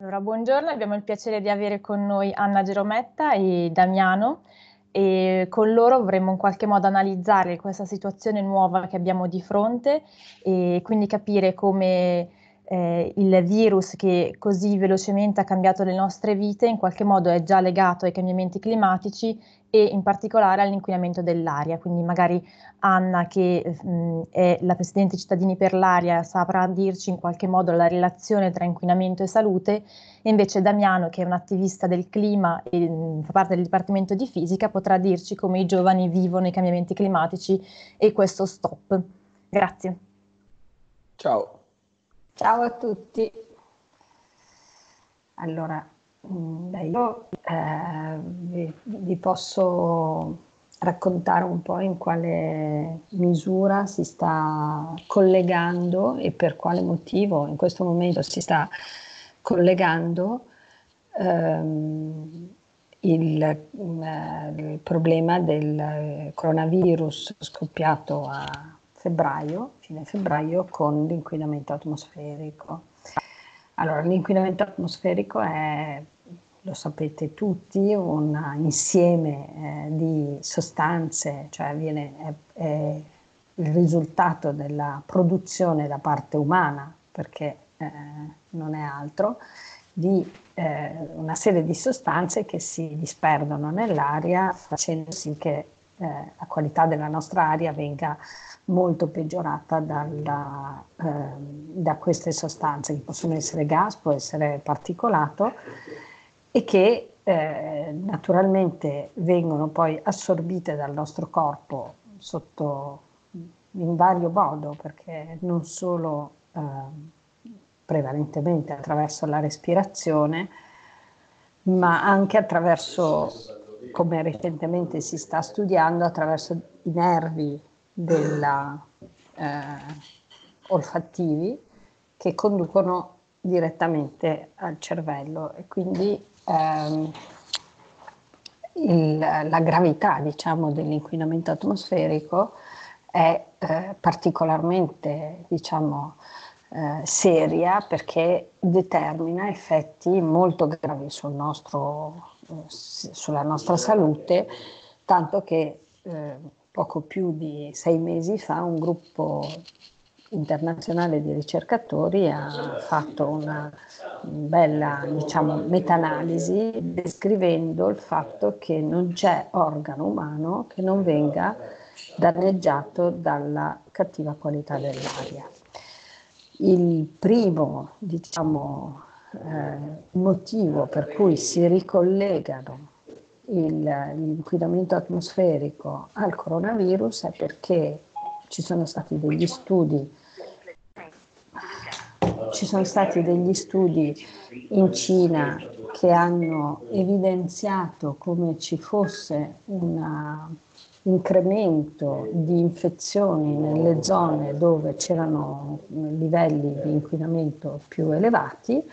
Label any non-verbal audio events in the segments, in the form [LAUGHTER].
Allora, buongiorno, abbiamo il piacere di avere con noi Anna Gerometta e Damiano e con loro vorremmo in qualche modo analizzare questa situazione nuova che abbiamo di fronte e quindi capire come eh, il virus che così velocemente ha cambiato le nostre vite in qualche modo è già legato ai cambiamenti climatici e in particolare all'inquinamento dell'aria. Quindi magari Anna, che mh, è la Presidente Cittadini per l'Aria, saprà dirci in qualche modo la relazione tra inquinamento e salute, e invece Damiano, che è un attivista del clima e mh, fa parte del Dipartimento di Fisica, potrà dirci come i giovani vivono i cambiamenti climatici e questo stop. Grazie. Ciao. Ciao a tutti. Allora, mm, beh, io eh, vi, vi, posso raccontare un po' in quale misura si sta collegando e per quale motivo in questo momento si sta collegando ehm, il, eh, il problema del coronavirus scoppiato a febbraio, fine febbraio, con l'inquinamento atmosferico. Allora, l'inquinamento atmosferico è, lo sapete tutti, un insieme eh, di sostanze, cioè viene, è, è, il risultato della produzione da parte umana, perché eh, non è altro, di eh, una serie di sostanze che si disperdono nell'aria facendo sì che eh, la qualità della nostra aria venga molto peggiorata dalla, eh, da queste sostanze che possono essere gas, può essere particolato e che eh, naturalmente vengono poi assorbite dal nostro corpo sotto, in vario modo perché non solo eh, prevalentemente attraverso la respirazione ma anche attraverso come recentemente si sta studiando attraverso i nervi della, eh, olfattivi che conducono direttamente al cervello. E quindi ehm, il, la gravità diciamo, dell'inquinamento atmosferico è eh, particolarmente diciamo, eh, seria perché determina effetti molto gravi sul nostro, sulla nostra salute, tanto che eh, poco più di sei mesi fa un gruppo internazionale di ricercatori ha fatto una bella diciamo, meta-analisi descrivendo il fatto che non c'è organo umano che non venga danneggiato dalla cattiva qualità dell'aria. Il primo diciamo, eh, motivo per cui si ricollegano l'inquinamento atmosferico al coronavirus è perché ci sono stati degli studi ci sono stati degli studi in Cina che hanno evidenziato come ci fosse un incremento di infezioni nelle zone dove c'erano livelli di inquinamento più elevati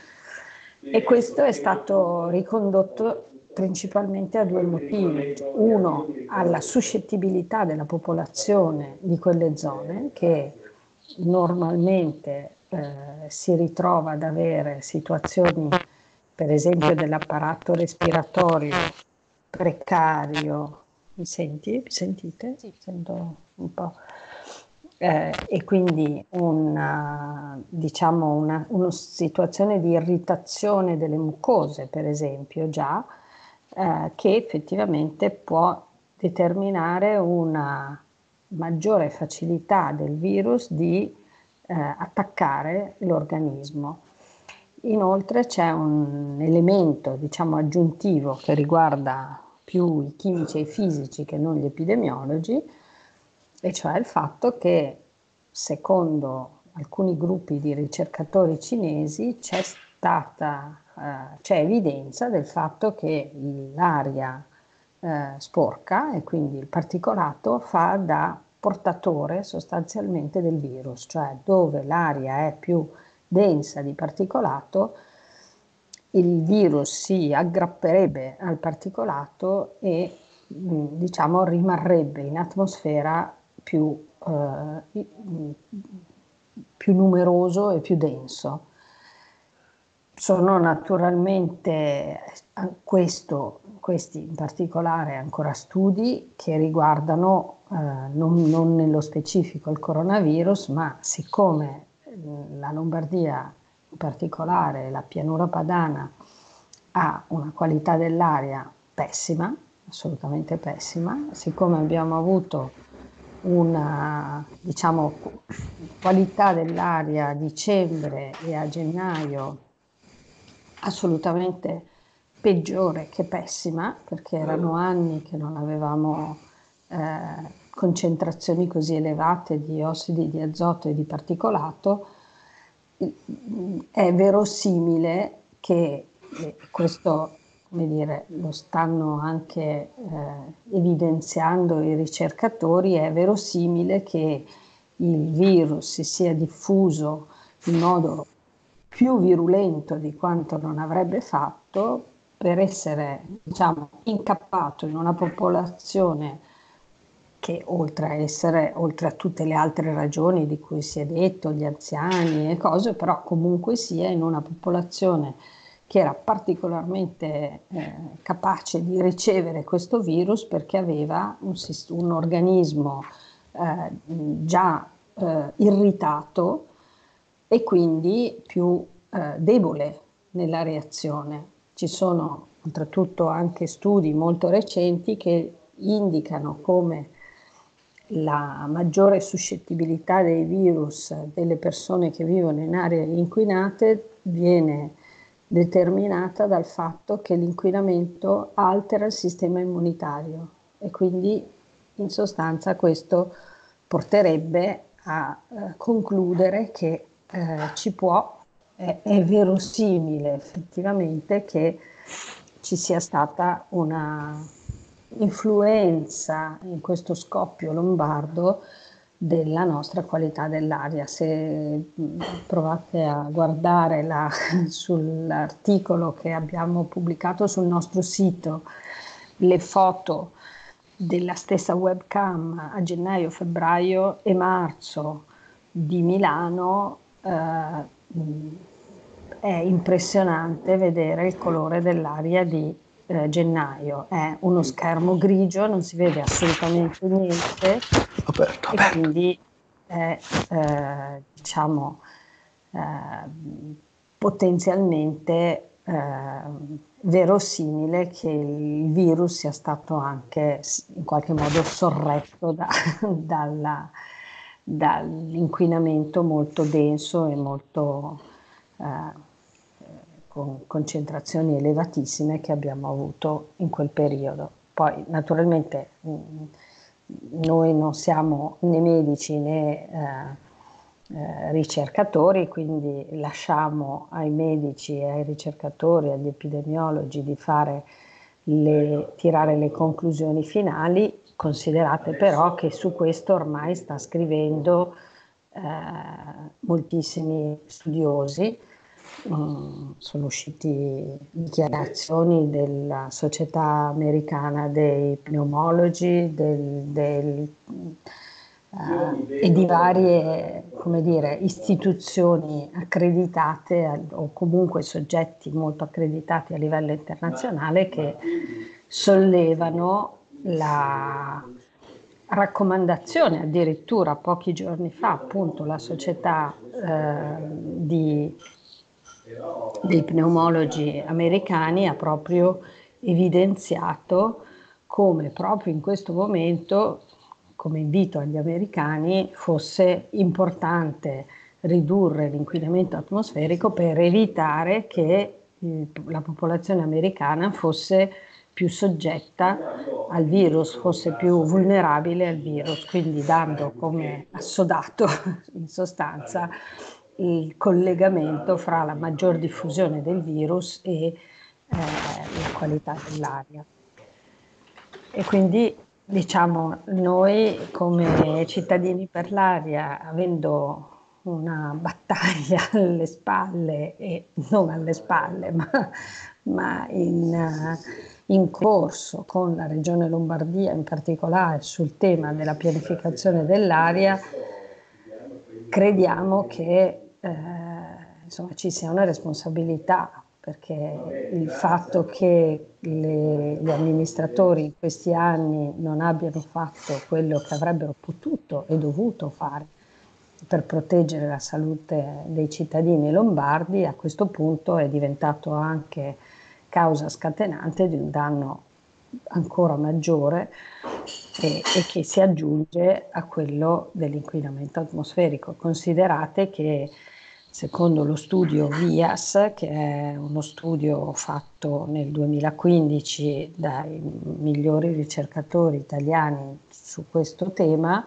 e questo è stato ricondotto principalmente a due motivi. Uno, alla suscettibilità della popolazione di quelle zone che normalmente eh, si ritrova ad avere situazioni, per esempio, dell'apparato respiratorio precario. Mi senti? Mi sentite? Sì. Sento un po'. Eh, e quindi una, diciamo una, una situazione di irritazione delle mucose, per esempio, già, eh, che effettivamente può determinare una maggiore facilità del virus di eh, attaccare l'organismo. Inoltre c'è un elemento diciamo, aggiuntivo che riguarda più i chimici e i fisici che non gli epidemiologi, e cioè il fatto che secondo alcuni gruppi di ricercatori cinesi c'è stata eh, c'è evidenza del fatto che l'aria eh, sporca e quindi il particolato fa da portatore sostanzialmente del virus, cioè dove l'aria è più densa di particolato, il virus si aggrapperebbe al particolato e mm, diciamo rimarrebbe in atmosfera più, eh, più numeroso e più denso. Sono naturalmente questo, questi in particolare ancora studi che riguardano eh, non, non, nello specifico il coronavirus, ma siccome la Lombardia in particolare, la pianura padana, ha una qualità dell'aria pessima, assolutamente pessima, siccome abbiamo avuto una diciamo, qualità dell'aria a dicembre e a gennaio assolutamente peggiore che pessima, perché erano anni che non avevamo eh, concentrazioni così elevate di ossidi di azoto e di particolato, è verosimile che questo come dire, lo stanno anche eh, evidenziando i ricercatori, è verosimile che il virus si sia diffuso in modo più virulento di quanto non avrebbe fatto per essere diciamo, incappato in una popolazione che oltre a essere, oltre a tutte le altre ragioni di cui si è detto, gli anziani e cose, però comunque sia in una popolazione che era particolarmente eh, capace di ricevere questo virus perché aveva un, un organismo eh, già eh, irritato e quindi più eh, debole nella reazione. Ci sono oltretutto anche studi molto recenti che indicano come la maggiore suscettibilità dei virus delle persone che vivono in aree inquinate viene determinata dal fatto che l'inquinamento altera il sistema immunitario e quindi in sostanza questo porterebbe a eh, concludere che eh, ci può, è, è verosimile effettivamente che ci sia stata una influenza in questo scoppio lombardo della nostra qualità dell'aria. Se provate a guardare la, [LAUGHS] sull'articolo che abbiamo pubblicato sul nostro sito le foto della stessa webcam a gennaio, febbraio e marzo di Milano, eh, è impressionante vedere il colore dell'aria di eh, gennaio. È uno schermo grigio, non si vede assolutamente niente. Aperto, e quindi è eh, diciamo eh, potenzialmente eh, verosimile che il virus sia stato anche in qualche modo sorretto da, [LAUGHS] dalla, dall'inquinamento molto denso e molto eh, con concentrazioni elevatissime che abbiamo avuto in quel periodo. Poi naturalmente noi non siamo né medici né eh, eh, ricercatori, quindi lasciamo ai medici, ai ricercatori, agli epidemiologi di le, tirare le conclusioni finali, considerate però che su questo ormai sta scrivendo eh, moltissimi studiosi Mm, sono uscite dichiarazioni della Società Americana dei Pneumologi del, del, uh, e di varie dire, istituzioni accreditate o comunque soggetti molto accreditati a livello internazionale che sollevano la raccomandazione addirittura pochi giorni fa appunto la società eh, di dei pneumologi americani ha proprio evidenziato come proprio in questo momento, come invito agli americani, fosse importante ridurre l'inquinamento atmosferico per evitare che la popolazione americana fosse più soggetta al virus, fosse più vulnerabile al virus, quindi dando come assodato [LAUGHS] in sostanza il collegamento fra la maggior diffusione del virus e eh, la qualità dell'aria. E quindi diciamo noi come cittadini per l'aria, avendo una battaglia [LAUGHS] alle spalle, e non alle spalle, ma, ma in, in corso con la Regione Lombardia in particolare sul tema della pianificazione dell'aria, crediamo che eh, insomma, ci sia una responsabilità, perché il fatto che le, gli amministratori in questi anni non abbiano fatto quello che avrebbero potuto e dovuto fare per proteggere la salute dei cittadini lombardi, a questo punto è diventato anche causa scatenante di un danno ancora maggiore e, e, che si aggiunge a quello dell'inquinamento atmosferico. Considerate che secondo lo studio VIAS, che è uno studio fatto nel 2015 dai migliori ricercatori italiani su questo tema,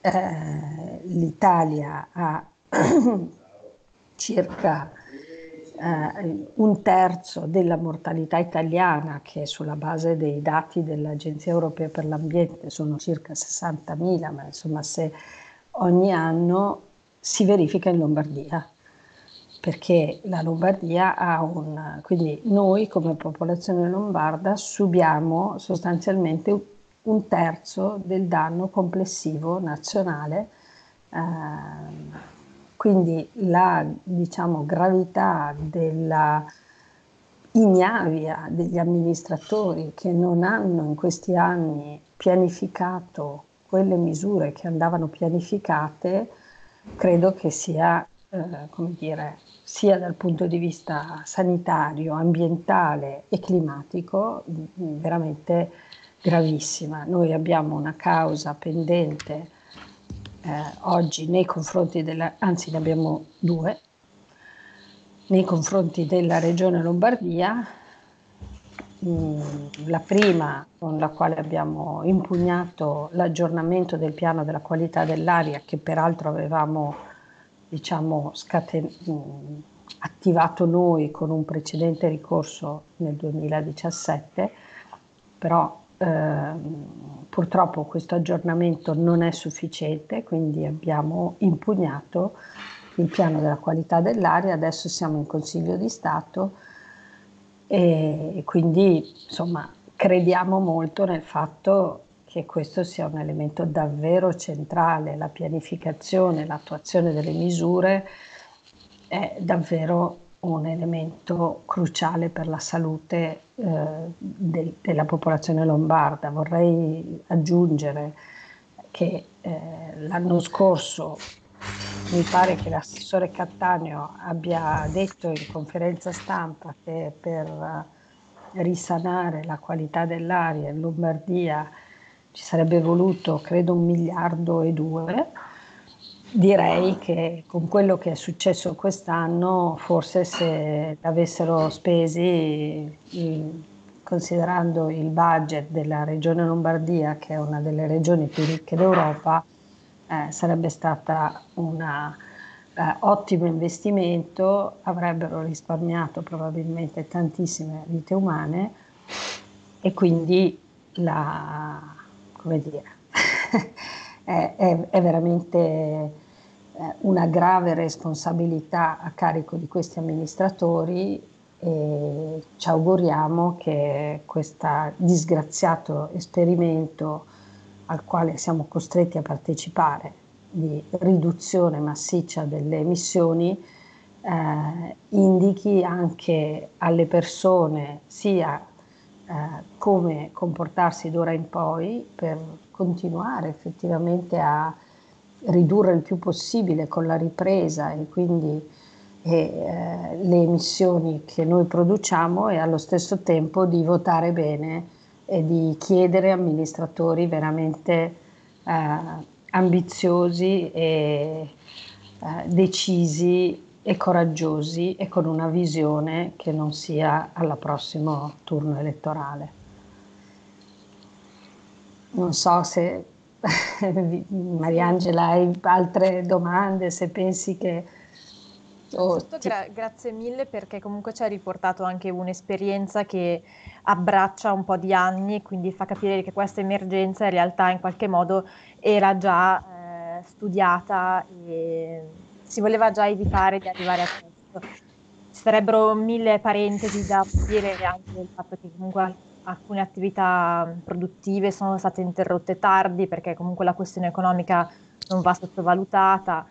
eh, l'Italia ha [CLEARS THROAT] circa eh, un terzo della mortalità italiana, che sulla base dei dati dell'Agenzia Europea per l'Ambiente sono circa 60.000, ma insomma se ogni anno si verifica in Lombardia, perché la Lombardia ha un... quindi noi come popolazione lombarda subiamo sostanzialmente un terzo del danno complessivo nazionale. Eh, quindi la diciamo, gravità della ignavia degli amministratori che non hanno in questi anni pianificato quelle misure che andavano pianificate, credo che sia, eh, come dire, sia dal punto di vista sanitario, ambientale e climatico veramente gravissima. Noi abbiamo una causa pendente eh, oggi nei confronti della, anzi ne abbiamo due, nei confronti della regione Lombardia, mm, la prima con la quale abbiamo impugnato l'aggiornamento del piano della qualità dell'aria che peraltro avevamo diciamo, scaten- mm, attivato noi con un precedente ricorso nel 2017, però Ehm, purtroppo questo aggiornamento non è sufficiente, quindi abbiamo impugnato il piano della qualità dell'aria, adesso siamo in Consiglio di Stato e quindi insomma crediamo molto nel fatto che questo sia un elemento davvero centrale, la pianificazione, l'attuazione delle misure è davvero un elemento cruciale per la salute eh, de- della popolazione lombarda. Vorrei aggiungere che eh, l'anno scorso mi pare che l'assessore Cattaneo abbia detto in conferenza stampa che per eh, risanare la qualità dell'aria in Lombardia ci sarebbe voluto credo un miliardo e due. Direi che con quello che è successo quest'anno, forse se l'avessero spesi, considerando il budget della regione Lombardia, che è una delle regioni più ricche d'Europa, eh, sarebbe stata un eh, ottimo investimento, avrebbero risparmiato probabilmente tantissime vite umane e quindi la, come dire, [LAUGHS] è, è, è veramente eh, una grave responsabilità a carico di questi amministratori e ci auguriamo che questo disgraziato esperimento al quale siamo costretti a partecipare di riduzione massiccia delle emissioni eh, indichi anche alle persone sia eh, come comportarsi d'ora in poi per continuare effettivamente a ridurre il più possibile con la ripresa e quindi e, eh, le emissioni che noi produciamo e allo stesso tempo di votare bene e di chiedere amministratori veramente eh, ambiziosi e eh, decisi e coraggiosi e con una visione che non sia al prossimo turno elettorale. Non so se [LAUGHS] Mariangela, hai altre domande? Se pensi che... Oh, ti... gra- grazie mille perché comunque ci hai riportato anche un'esperienza che abbraccia un po' di anni, quindi fa capire che questa emergenza in realtà in qualche modo era già eh, studiata e si voleva già evitare di arrivare a questo. Ci sarebbero mille parentesi da dire anche del fatto che comunque alcune attività produttive sono state interrotte tardi perché comunque la questione economica non va sottovalutata.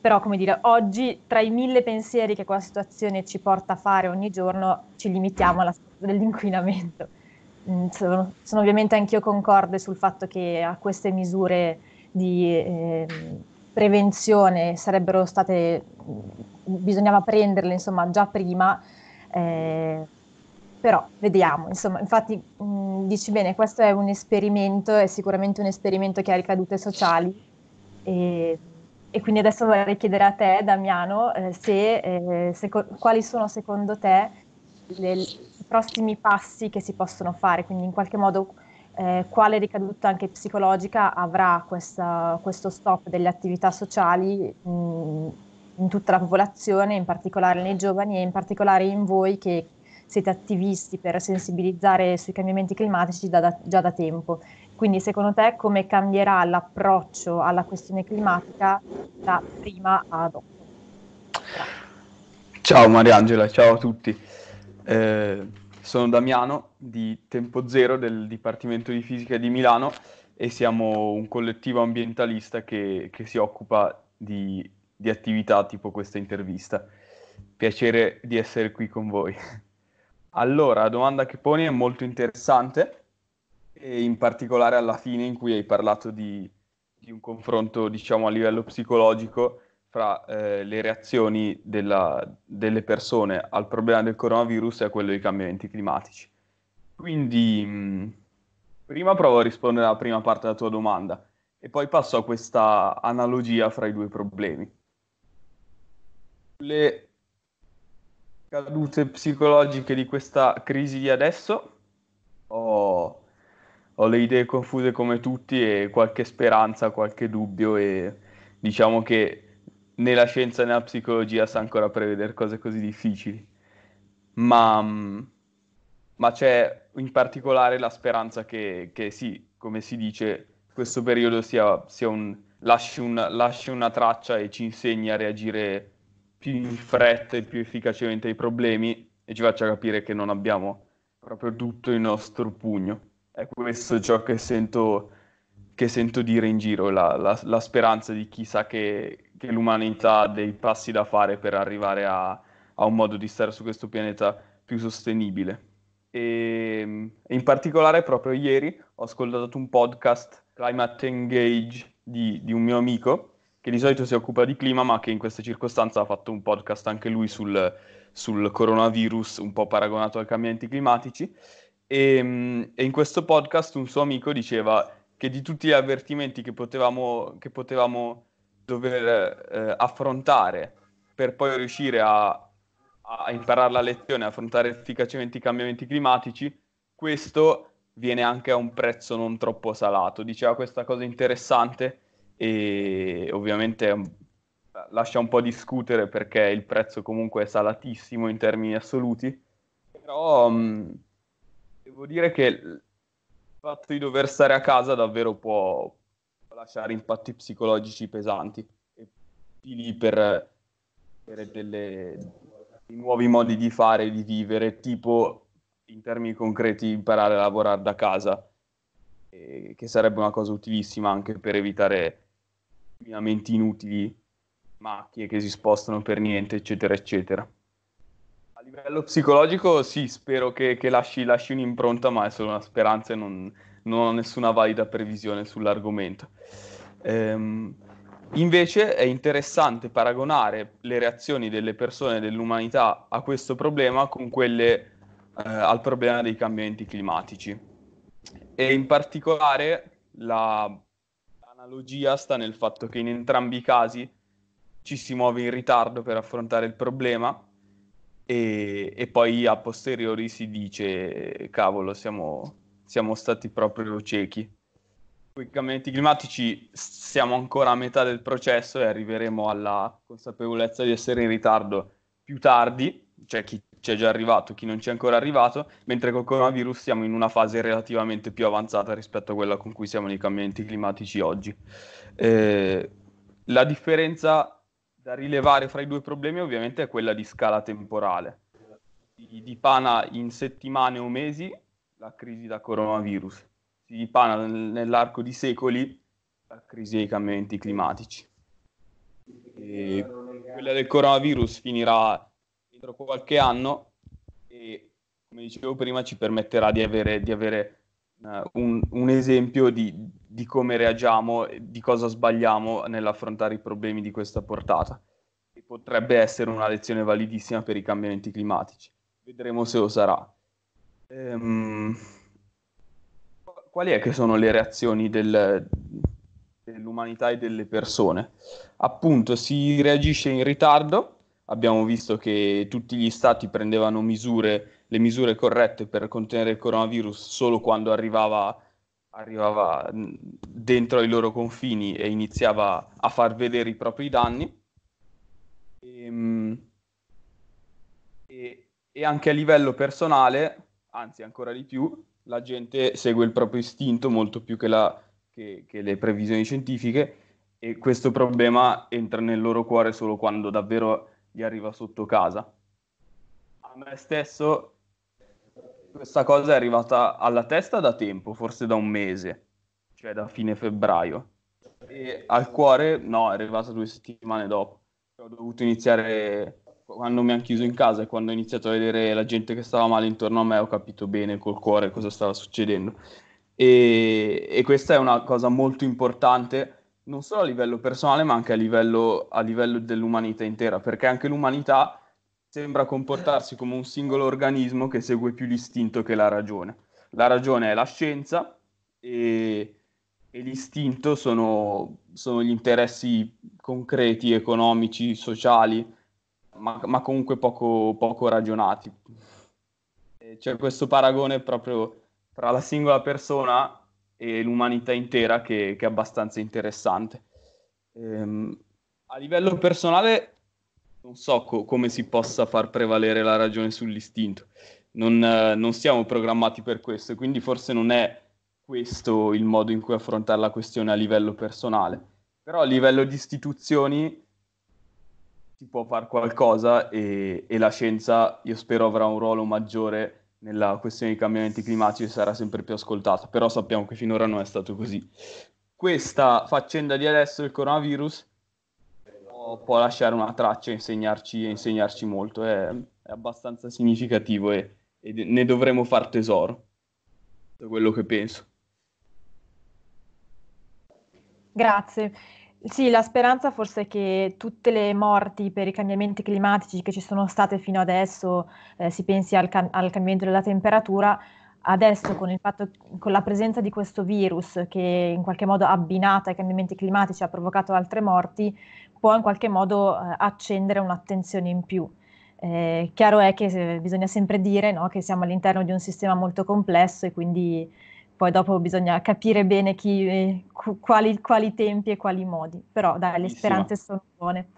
Però come dire, oggi tra i mille pensieri che quella situazione ci porta a fare ogni giorno, ci limitiamo alla dell'inquinamento. Mm, sono, sono, ovviamente anch'io concorde sul fatto che a queste misure di eh, prevenzione sarebbero state, bisognava prenderle insomma già prima, eh, però vediamo, insomma, infatti mh, mm, dici bene, questo è un esperimento, è sicuramente un esperimento che ha ricadute sociali e, e quindi adesso vorrei chiedere a te, Damiano, eh, se, eh, seco- quali sono secondo te le, i prossimi passi che si possono fare, quindi in qualche modo eh, quale ricaduta anche psicologica avrà questa, questo stop delle attività sociali mh, in tutta la popolazione, in particolare nei giovani e in particolare in voi che siete attivisti per sensibilizzare sui cambiamenti climatici da, da, già da tempo. Quindi secondo te come cambierà l'approccio alla questione climatica da prima a dopo? Ciao Mariangela, ciao a tutti. Eh, sono Damiano di Tempo Zero del Dipartimento di Fisica di Milano e siamo un collettivo ambientalista che, che si occupa di, di attività tipo questa intervista. Piacere di essere qui con voi. Allora, la domanda che poni è molto interessante e in particolare alla fine in cui hai parlato di, di un confronto, diciamo, a livello psicologico fra eh, le reazioni della, delle persone al problema del coronavirus e a quello dei cambiamenti climatici. Quindi, mh, prima provo a rispondere alla prima parte della tua domanda e poi passo a questa analogia fra i due problemi. Le cadute psicologiche di questa crisi di adesso ho, ho le idee confuse come tutti e qualche speranza, qualche dubbio e diciamo che né la scienza né la psicologia sa ancora prevedere cose così difficili, ma, ma c'è in particolare la speranza che, che, sì, come si dice, questo periodo sia, sia un, lasci, un, lasci una traccia e ci insegni a reagire più in fretta e più efficacemente ai problemi e ci faccia capire che non abbiamo proprio tutto il nostro pugno. È questo ciò che sento, che sento dire in giro, la, la, la speranza di chi sa che, che, l'umanità ha dei passi da fare per arrivare a, a un modo di stare su questo pianeta più sostenibile. E, e in particolare proprio ieri ho ascoltato un podcast, Climate Engage, di, di un mio amico, che di solito si occupa di clima, ma che in questa circostanza ha fatto un podcast anche lui sul, sul coronavirus, un po' paragonato ai cambiamenti climatici. E, e, in questo podcast un suo amico diceva che di tutti gli avvertimenti che potevamo, che potevamo dover eh, affrontare per poi riuscire a, a imparare la lezione, affrontare efficacemente i cambiamenti climatici, questo viene anche a un prezzo non troppo salato. Diceva questa cosa interessante e ovviamente lascia un po' discutere perché il prezzo comunque è salatissimo in termini assoluti, però mh, devo dire che il fatto di dover stare a casa davvero può lasciare impatti psicologici pesanti e utili per, per delle, nuovi modi di fare di vivere, tipo in termini concreti imparare a lavorare da casa, che sarebbe una cosa utilissima anche per evitare inquinamenti inutili, macchie che si spostano per niente, eccetera, eccetera. Livello psicologico, sì, spero che, che lasci, lasci, un'impronta, ma è solo una speranza e non, non ho nessuna valida previsione sull'argomento. Ehm, invece è interessante paragonare le reazioni delle persone dell'umanità a questo problema con quelle eh, al problema dei cambiamenti climatici. E in particolare la L'analogia sta nel fatto che in entrambi i casi ci si muove in ritardo per affrontare il problema e, e poi a posteriori si dice cavolo siamo, siamo stati proprio ciechi. Con i cambiamenti climatici siamo ancora a metà del processo e arriveremo alla consapevolezza di essere in ritardo più tardi, cioè chi c'è già arrivato, chi non c'è ancora arrivato, mentre col coronavirus siamo in una fase relativamente più avanzata rispetto a quella con cui siamo nei cambiamenti climatici oggi. Eh, la differenza da rilevare fra i due problemi ovviamente è quella di scala temporale. Si dipana in settimane o mesi la crisi da coronavirus, si dipana nell'arco di secoli la crisi dei cambiamenti climatici. E quella del coronavirus finirà entro qualche anno e, come dicevo prima, ci permetterà di avere, di avere un, un, esempio di, di come reagiamo, di cosa sbagliamo nell'affrontare i problemi di questa portata. E potrebbe essere una lezione validissima per i cambiamenti climatici. Vedremo se lo sarà. Ehm, quali è che sono le reazioni del, dell'umanità e delle persone? Appunto, si reagisce in ritardo. Abbiamo visto che tutti gli stati prendevano misure, le misure corrette per contenere il coronavirus solo quando arrivava, arrivava dentro i loro confini e iniziava a far vedere i propri danni. E, ehm, e, e anche a livello personale anzi ancora di più, la gente segue il proprio istinto molto più che, la, che, che le previsioni scientifiche e questo problema entra nel loro cuore solo quando davvero gli arriva sotto casa. A me stesso questa cosa è arrivata alla testa da tempo, forse da un mese, cioè da fine febbraio. E al cuore no, è arrivata due settimane dopo. Ho dovuto iniziare quando mi hanno chiuso in casa e quando ho iniziato a vedere la gente che stava male intorno a me, ho capito bene col cuore cosa stava succedendo. E, e questa è una cosa molto importante, non solo a livello personale, ma anche a livello, a livello dell'umanità intera, perché anche l'umanità sembra comportarsi come un singolo organismo che segue più l'istinto che la ragione. La ragione è la scienza e, e l'istinto sono, sono gli interessi concreti, economici, sociali ma, ma comunque poco, poco ragionati. C'è questo paragone proprio tra la singola persona e l'umanità intera che, che è abbastanza interessante. Ehm, a livello personale non so co- come si possa far prevalere la ragione sull'istinto. Non, eh, non, siamo programmati per questo, quindi forse non è questo il modo in cui affrontare la questione a livello personale. Però a livello di istituzioni si può fare qualcosa e, e, la scienza, io spero, avrà un ruolo maggiore nella questione dei cambiamenti climatici e sarà sempre più ascoltata, però sappiamo che finora non è stato così. Questa faccenda di adesso del coronavirus può, lasciare una traccia e insegnarci, insegnarci molto, è, è, abbastanza significativo e, e ne dovremo far tesoro, da quello che penso. Grazie. Sì, la speranza forse è che tutte le morti per i cambiamenti climatici che ci sono state fino adesso, eh, si pensi al, cam- al, cambiamento della temperatura, adesso con, fatto, con, la presenza di questo virus che in qualche modo abbinato ai cambiamenti climatici ha provocato altre morti, può in qualche modo eh, accendere un'attenzione in più. Eh, chiaro è che bisogna sempre dire no, che siamo all'interno di un sistema molto complesso e quindi poi dopo bisogna capire bene chi, quali, quali, tempi e quali modi, però dai, le speranze sono buone.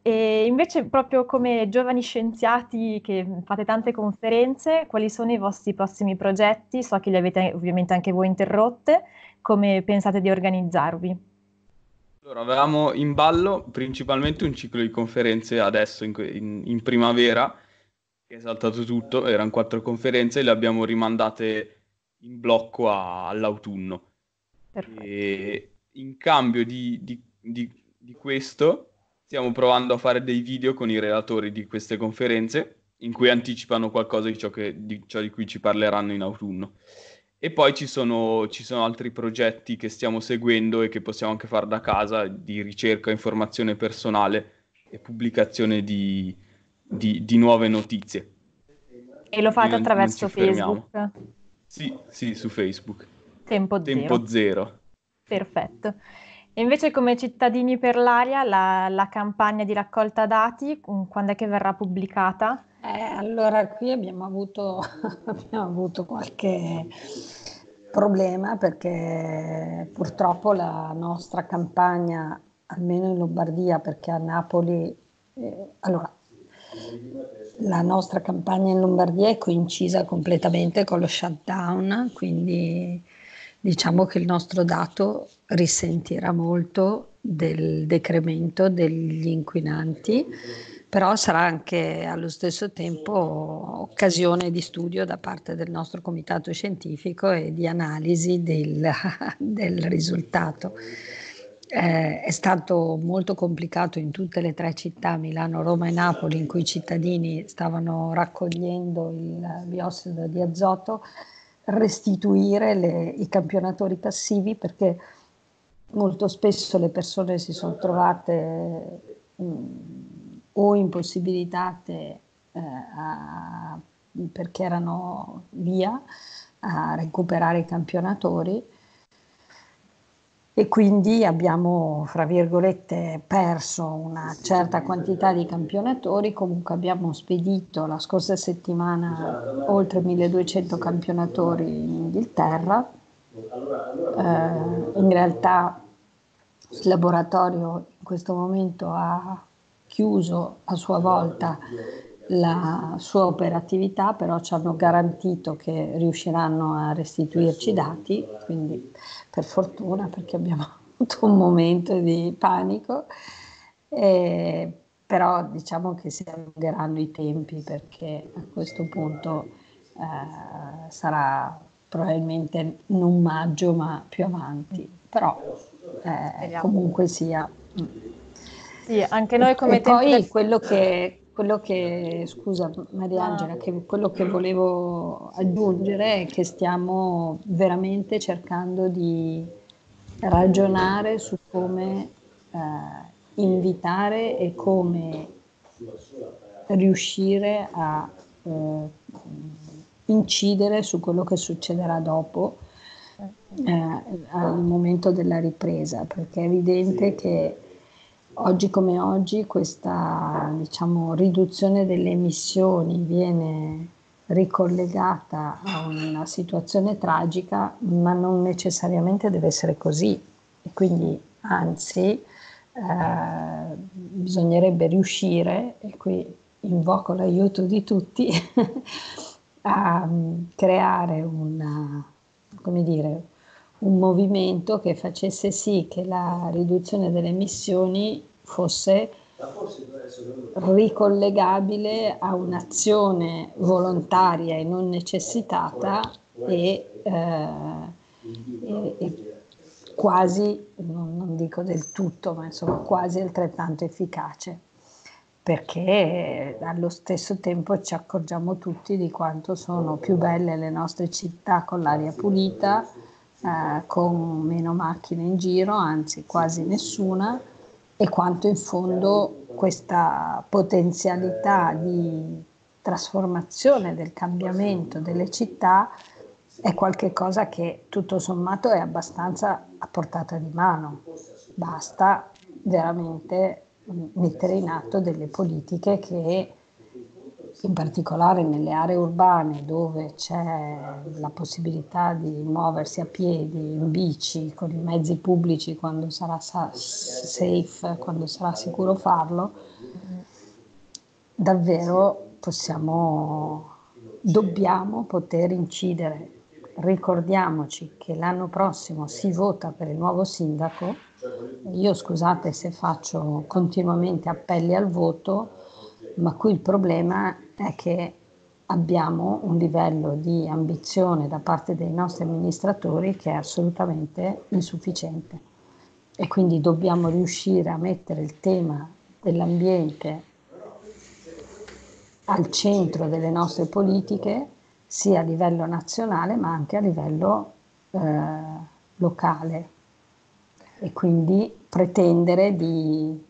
E invece proprio come giovani scienziati che fate tante conferenze, quali sono i vostri prossimi progetti? So che li avete ovviamente anche voi interrotte, come pensate di organizzarvi? Allora, avevamo in ballo principalmente un ciclo di conferenze adesso in, in, in primavera, che è saltato tutto, erano quattro conferenze, le abbiamo rimandate in blocco a, all'autunno. E in cambio di, di, di, di, questo stiamo provando a fare dei video con i relatori di queste conferenze in cui anticipano qualcosa di ciò, che, di, ciò di cui ci parleranno in autunno. E poi ci sono, ci sono, altri progetti che stiamo seguendo e che possiamo anche fare da casa di ricerca, informazione personale e pubblicazione di, di, di nuove notizie. E lo fate attraverso Facebook? Sì, sì, su Facebook. Tempo, Tempo zero. zero. Perfetto. E invece come cittadini per l'aria, la, la, campagna di raccolta dati, quando è che verrà pubblicata? Eh, allora, qui abbiamo avuto, [LAUGHS] abbiamo avuto qualche problema perché purtroppo la nostra campagna, almeno in Lombardia, perché a Napoli, eh, allora la nostra campagna in Lombardia è coincisa completamente con lo shutdown, quindi diciamo che il nostro dato risentirà molto del decremento degli inquinanti, però sarà anche allo stesso tempo occasione di studio da parte del nostro comitato scientifico e di analisi del, [LAUGHS] del risultato. eh, è stato molto complicato in tutte le tre città, Milano, Roma e Napoli, in cui i cittadini stavano raccogliendo il biossido di azoto, restituire le, i campionatori passivi perché molto spesso le persone si sono trovate mh, mm, o impossibilitate eh, a, perché erano via a recuperare i campionatori e quindi abbiamo, fra virgolette, perso una certa quantità di campionatori, comunque abbiamo spedito la scorsa settimana oltre 1200 campionatori in Inghilterra, eh, in realtà il laboratorio in questo momento ha chiuso a sua volta la sua operatività, però ci hanno garantito che riusciranno a restituirci i dati, quindi per fortuna perché abbiamo [LAUGHS] avuto un momento di panico, eh, però diciamo che si allungheranno i tempi perché a questo punto eh, sarà probabilmente non maggio ma più avanti, però eh, comunque sia. Sì, anche noi come e poi quello che, quello che, scusa Mariangela, che quello che volevo aggiungere è che stiamo veramente cercando di ragionare su come eh, invitare e come riuscire a eh, incidere su quello che succederà dopo eh, al momento della ripresa, perché è evidente che Oggi come oggi questa diciamo, riduzione delle emissioni viene ricollegata a una situazione tragica, ma non necessariamente deve essere così. E quindi, anzi, eh, bisognerebbe riuscire, e qui invoco l'aiuto di tutti, [LAUGHS] a mm, creare una, come dire, un movimento che facesse sì che la riduzione delle emissioni fosse ricollegabile a un'azione volontaria e non necessitata e, eh, e, e quasi, non, non, dico del tutto, ma insomma quasi altrettanto efficace, perché allo stesso tempo ci accorgiamo tutti di quanto sono più belle le nostre città con l'aria pulita, eh, con meno macchine in giro, anzi quasi nessuna, e quanto in fondo questa potenzialità di trasformazione del cambiamento delle città è qualcosa che tutto sommato è abbastanza a portata di mano. Basta veramente mettere in atto delle politiche che in particolare nelle aree urbane dove c'è la possibilità di muoversi a piedi, in bici, con i mezzi pubblici quando sarà safe, quando sarà sicuro farlo, davvero possiamo, dobbiamo poter incidere. Ricordiamoci che l'anno prossimo si vota per il nuovo sindaco. Io scusate se faccio continuamente appelli al voto, ma qui il problema è che abbiamo un livello di ambizione da parte dei nostri amministratori che è assolutamente insufficiente. E quindi dobbiamo riuscire a mettere il tema dell'ambiente al centro delle nostre politiche sia a livello nazionale ma anche a livello eh, locale. E quindi pretendere di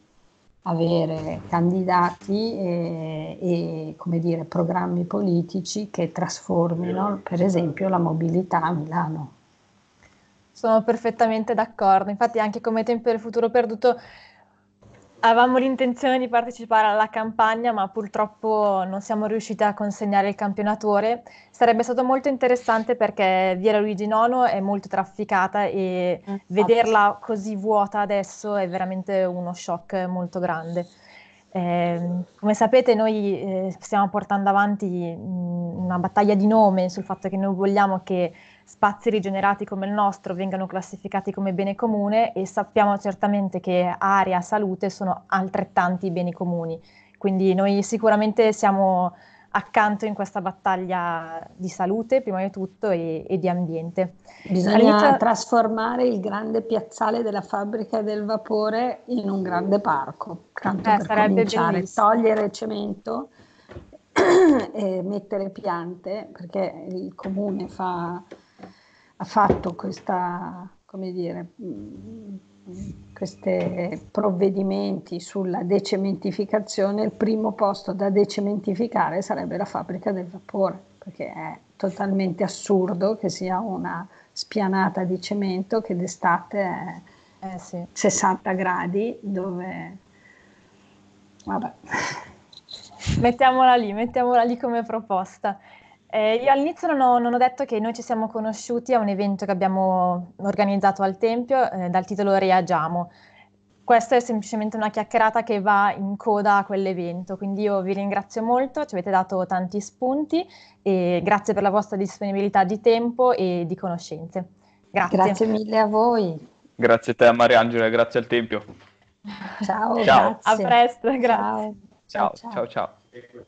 avere candidati e, e come dire, programmi politici che trasformino per esempio la mobilità a Milano. Sono perfettamente d'accordo, infatti anche come Tempo del Futuro Perduto Avevamo l'intenzione di partecipare alla campagna, ma purtroppo non siamo riusciti a consegnare il campionatore. Sarebbe stato molto interessante perché Via Luigi Nono è molto trafficata e mm, vederla così vuota adesso è veramente uno shock molto grande. Eh, come sapete noi eh, stiamo portando avanti mh, mm, una battaglia di nome sul fatto che noi vogliamo che spazi rigenerati come il nostro vengano classificati come bene comune e sappiamo certamente che aria, salute sono altrettanti beni comuni. Quindi noi sicuramente siamo accanto in questa battaglia di salute, prima di tutto, e, e di ambiente. Bisogna trasformare il grande piazzale della fabbrica del vapore in un grande parco, tanto eh, per cominciare, bellissimo. togliere cemento [CLEARS THROAT] e mettere piante, perché il comune fa, ha fatto questa, come dire, questi provvedimenti sulla decementificazione, il primo posto da decementificare sarebbe la fabbrica del vapore, perché è totalmente assurdo che sia una spianata di cemento che d'estate è eh sì. 60 gradi dove... Vabbè. Mettiamola lì, mettiamola lì come proposta. Eh, io all'inizio non ho, non ho, detto che noi ci siamo conosciuti a un evento che abbiamo organizzato al Tempio eh, dal titolo Reagiamo. Questa è semplicemente una chiacchierata che va in coda a quell'evento, quindi io vi ringrazio molto, ci avete dato tanti spunti e grazie per la vostra disponibilità di tempo e di conoscenze. Grazie. Grazie mille a voi. Grazie a te Mariangela, grazie al Tempio. Ciao, ciao. A presto, grazie. ciao, ciao. ciao. ciao.